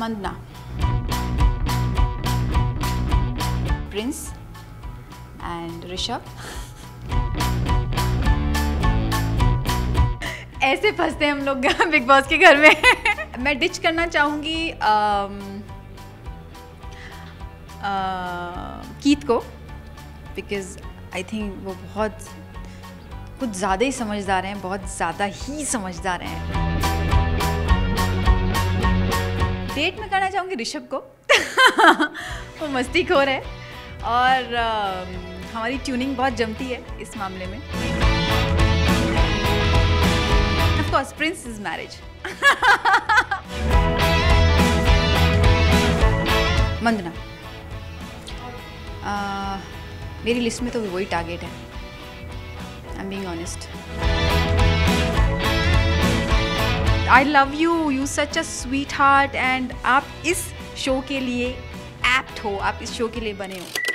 Mandhana Prince and Rishabh. ऐसे फंसते हैं हम लोग बिग बॉस के घर में। मैं डिच करना चाहूँगी कीत को बिकॉज़ आई थिंक वो बहुत, कुछ ज़्यादा ही समझदार हैं, बहुत ज़्यादा ही समझदार हैं। डेट में करना चाहूँगी ऋषभ को। वो मस्ती खोर है। और uh, हमारी ट्यूनिंग बहुत जमती है इस मामले में। Of course prince is marriage Vandana uh, मेरी लिस्ट में तो वही टारगेट है। I am being honest I love you you such a sweetheart and आप इस शो के लिए एप्ट हो. आप इस शो के लिए बने हो.